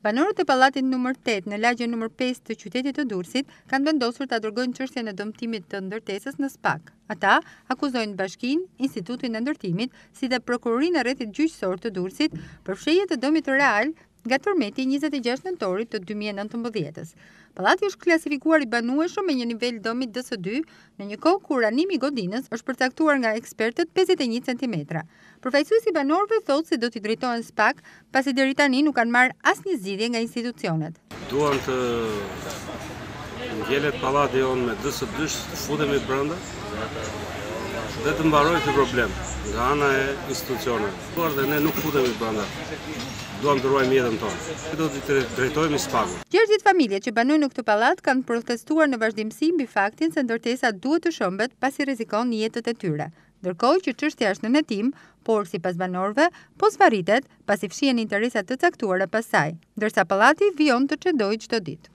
Banorët e pallatit numër tetë në lagjen numër pesë të qytetit të Durrësit kanë vendosur ta dërgojnë çështjen e dëmtimit të ndërtesës në SPAK. Ata akuzojnë bashkinë, Institutin e Ndërtimit, si dhe Prokurorinë e Rrethit Gjyqësor të Durrësit për fshehje të dëmit real nga tërmeti i njëzet e gjashtë nëntorit të dy mijë e nëntëmbëdhjetë-s. Pallati është klasifikuar i banueshëm me një nivel dëmi DS dy Në një kohë kur animi i godinës është përcaktuar nga ekspertët pesëdhjetë e një centimetra, përfaqësuesi i banorëve thotë se do t'i drejtohen SPAK, pasi deri tani nuk kanë marrë asnjë zgjidhje nga institucionet. Duan të ngelet pallati jonë me DS dysh, të futemi brenda dhe të mbarojë ky problem nga ana e institucioneve. Por dhe ne nuk futemi brenda. Duam të ruajmë jetën tonë. Do t'i drejtohemi SPAK-ut. Gjashtëdhjetë familje që banojnë në këtë pallat kanë protestuar në vazhdimësi mbi faktin se ndërtesa duhet të shembet pasi rrezikon jetët e tyre. Ndërkohë që çështja është nën hetim, por sipas banorëve, po zvarritet, pasi fshihen interesa të caktuara pas saj, ndërsa pallati vijon të çedojë çdo ditë.